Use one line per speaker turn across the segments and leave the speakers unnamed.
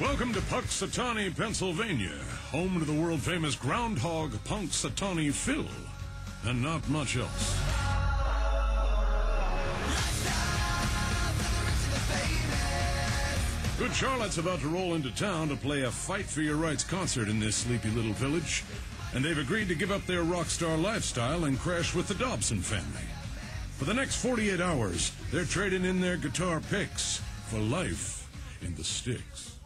Welcome to Punxsutawney, Pennsylvania, home to the world famous groundhog Punxsutawney Phil, and not much else. Good Charlotte's about to roll into town to play a Fight for Your Rights concert in this sleepy little village, and they've agreed to give up their rock star lifestyle and crash with the Dobson family. For the next 48 hours, they're trading in their guitar picks for life in the sticks.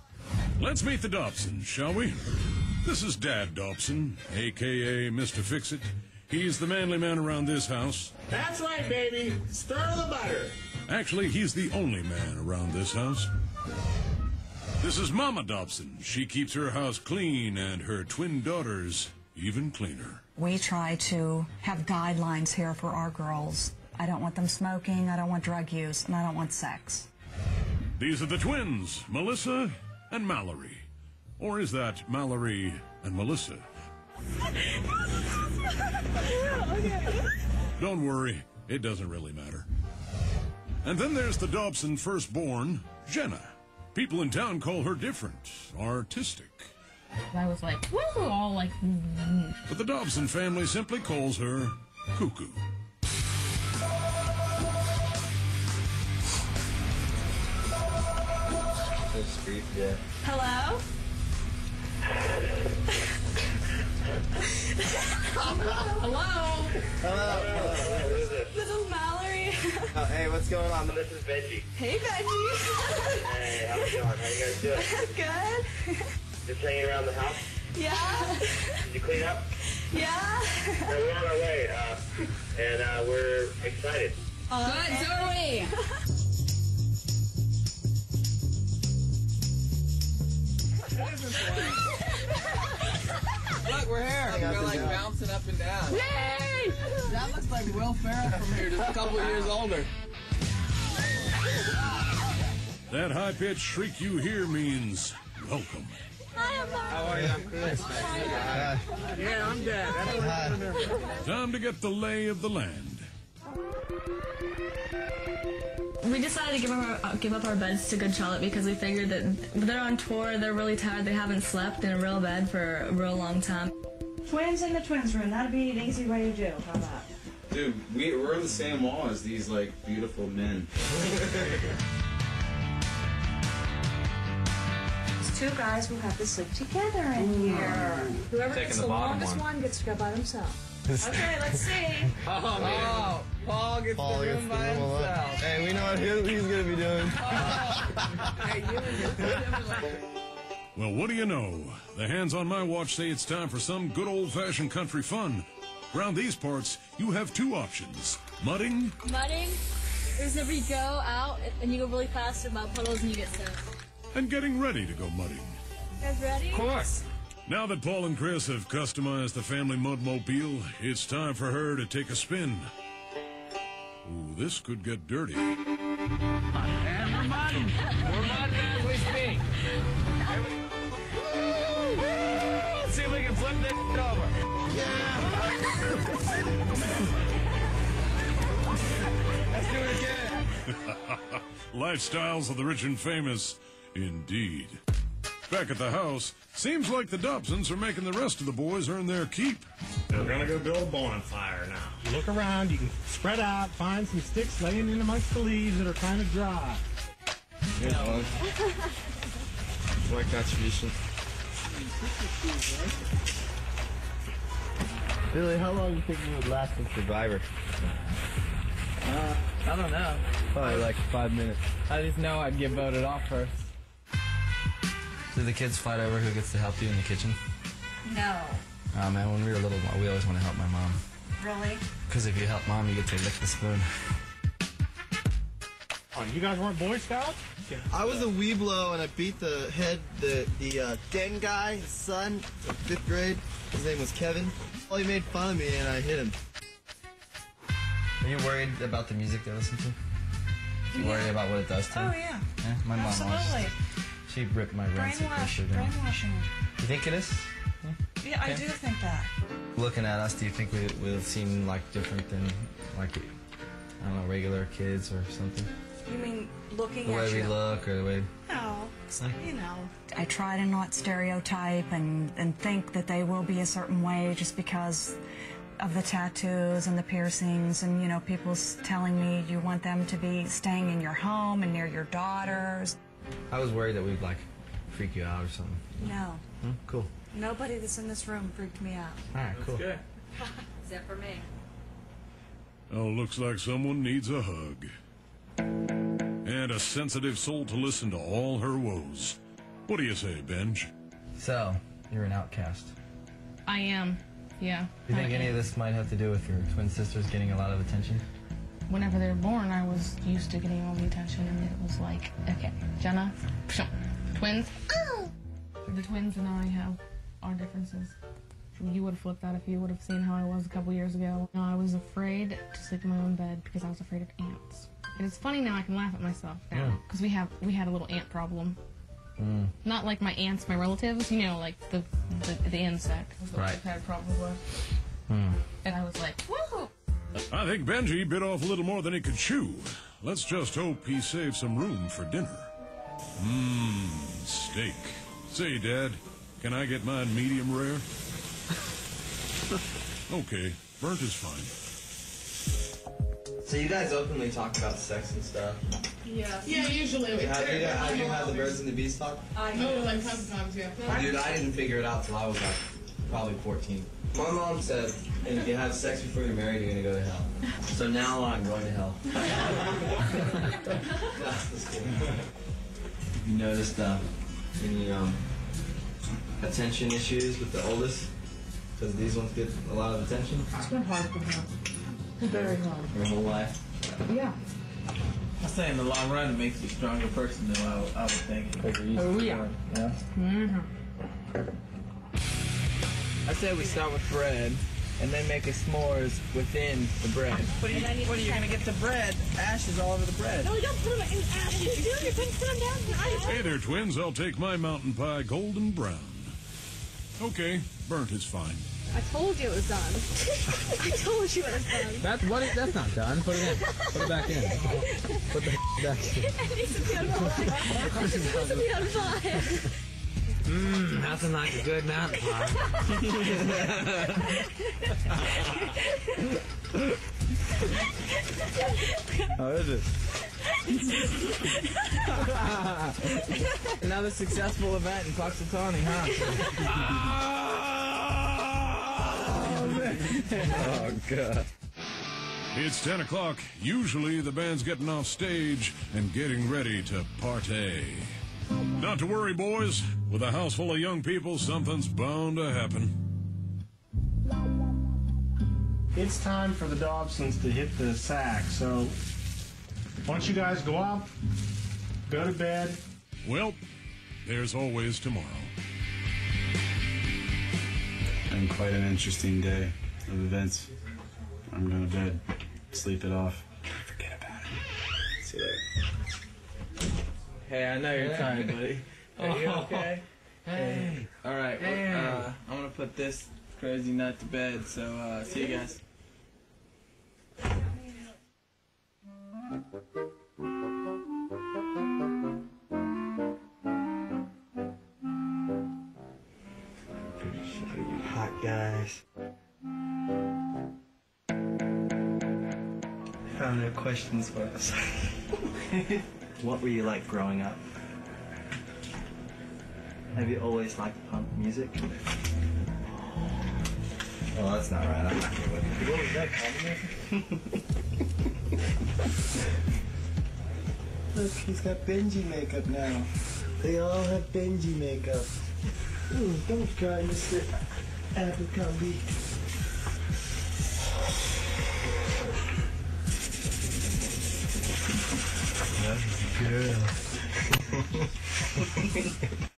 Let's meet the Dobsons, shall we? This is Dad Dobson, aka Mr. Fix It. He's the manly man around this house.
That's right, baby. Stir the butter.
Actually, he's the only man around this house. This is Mama Dobson. She keeps her house clean and her twin daughters even cleaner.
We try to have guidelines here for our girls. I don't want them smoking, I don't want drug use, and I don't want sex.
These are the twins, Melissa and Mallory. Or is that Mallory and Melissa? Don't worry, it doesn't really matter. And then there's the Dobson firstborn, Jenna. People in town call her different, artistic.
I was like, woo, all like, mm.
But the Dobson family simply calls her Cuckoo.
Yeah.
hello? Hello? This is Mallory.
Oh, hey, what's going on?
This is Benji.
Hey, Benji.
Hey, how's it going? How you guys doing?
Good.
Just hanging around the house?
Yeah.
Did you clean up?
Yeah.
Well, we're on our way, uh, and uh, we're excited.
Good, so
Look, we're here. We're like bouncing up and down.
Yay!
That looks like Will Ferrell from here, just a couple years older.
That high pitched shriek you hear means welcome.
How are you? I'm Chris. Yeah, I'm Dad.
Time to get the lay of the land.
We decided to give, our, uh, give up our beds to Good Charlotte because we figured that they're on tour, they're really tired, they haven't slept in a real bed for a real long time.
Twins in the twins room. That'd be an easy way to do. How about?
Dude, we, we're on the same wall as these like beautiful men.
It's two guys who have to sleep together in here. Whoever
Taking
gets
the
the, longest
one.
one. gets to go by themselves. Okay, let's see.
Oh, man. Oh, Paul gets
Paul
the
gets
room
the
by
room alone.
himself.
Hey, we know what he- he's gonna be doing.
Hey, you and your.
Well, what do you know? The hands on my watch say it's time for some good old fashioned country fun. Around these parts, you have two options mudding
Mudding is whenever you go out and you go really fast in mud puddles and you get soaked.
and getting ready to go mudding.
You guys ready?
Of course.
Now that Paul and Chris have customized the family mudmobile, it's time for her to take a spin. Ooh, this could get dirty.
And we're mudding. We're mudding as we speak. Let's see if we can flip this over. Let's do it again.
Lifestyles of the rich and famous, indeed. Back at the house, seems like the Dobsons are making the rest of the boys earn their keep.
We're gonna go build a bonfire now.
Look around, you can spread out, find some sticks laying in amongst the leaves that are kind of dry.
Here's one. I like that tradition.
Billy, how long do you think you would last in Survivor?
Uh, I don't know.
Probably like five minutes.
I just know I'd get voted off first.
Do the kids fight over who gets to help you in the kitchen?
No.
Oh man, when we were little, we always want to help my mom.
Really?
Because if you help mom, you get to lick the spoon.
Oh, you guys weren't Boy Scouts? Yeah.
I was a Webelo and I beat the head, the the uh, den guy, his son, in fifth grade. His name was Kevin. Well, he made fun of me and I hit him.
Are you worried about the music they listen to? You worry about what it does to
Oh yeah.
Yeah, my mom always.
Absolutely.
She ripped my rent
Brainwash.
sequester down.
Brainwashing.
You think it is?
Yeah, I do think that.
Looking at us, do you think we will seem like different than like I don't know regular kids or something?
You mean
looking at
The
at
way we look or the way.
No, you know.
I try to not stereotype and, and think that they will be a certain way just because of the tattoos and the piercings and you know people telling me you want them to be staying in your home and near your daughters.
I was worried that we'd like freak you out or something.
No,
Hmm? Cool.
nobody that's in this room freaked me out.
All right, cool.
Except for me.
Oh, looks like someone needs a hug. And a sensitive soul to listen to all her woes. What do you say, Benj?
So, you're an outcast.
I am. Yeah.
Do you think
I
any
am.
of this might have to do with your twin sisters getting a lot of attention?
Whenever they were born, I was used to getting all the attention, and it was like, okay, Jenna, pshum, twins. The twins and I have our differences. You would have flipped that if you would have seen how I was a couple years ago. No, I was afraid to sleep in my own bed because I was afraid of ants. And it's funny now I can laugh at myself now
Yeah.
because we have we had a little ant problem.
Mm.
Not like my aunts, my relatives, you know, like the the, the insect.
Right.
I've had problems with.
Hmm.
And I was like, woohoo!
I think Benji bit off a little more than he could chew. Let's just hope he saved some room for dinner. Mmm, steak. Say, Dad, can I get mine medium rare? Okay, burnt is fine.
So you guys openly talk about sex and stuff.
Yeah. Yeah, usually.
Have you, have you had the birds and the bees talk?
I know, like sometimes, yeah.
Dude, I didn't figure it out till I was like probably 14. My mom said, if you have sex before you're married, you're gonna go to hell. So now I'm going to hell. you noticed uh, any um, attention issues with the oldest? Because these ones get a lot of attention
It's been hard for him. Very hard.
your whole life.
Yeah.
I say in the long run, it makes you a stronger person than I, would- I would think.
Oh, yeah.
Yeah.
Mm-hmm.
I say we start with bread and then make a s'mores within the bread. What are you, what are you gonna get the bread? Ashes all over the bread.
No, don't put them in ashes. Dude, you're putting them down in ice.
Hey there, twins. I'll take my mountain pie golden brown. Okay, burnt is fine.
I told you it was done. I told you it was done.
That's what? It, that's not done. Put it in. Put it back in. Put the back in.
It needs to be on fire. It's supposed to be on fire.
Mmm, nothing like a good mountain pie.
How is it? Another successful event in Punxsutawney, huh?
Oh, God. It's 10 o'clock. Usually the band's getting off stage and getting ready to partay. Not to worry, boys. With a house full of young people, something's bound to happen.
It's time for the Dobsons to hit the sack. So, why don't you guys go out, go to bed?
Well, there's always tomorrow.
And quite an interesting day of events. I'm going to bed, sleep it off.
Hey, I know you're tired, buddy. Are you okay?
Hey.
All right. well,
Hey.
uh, I'm gonna put this crazy nut to bed. So uh, see you guys.
Hot guys. Found no questions for us. what were you like growing up? Have you always liked punk music?
Oh, well, that's not right. I'm not gonna look
What was that communism? Look, he's got Benji makeup now. They all have Benji makeup. Ooh, don't cry, Mr. Abercrombie.
Good.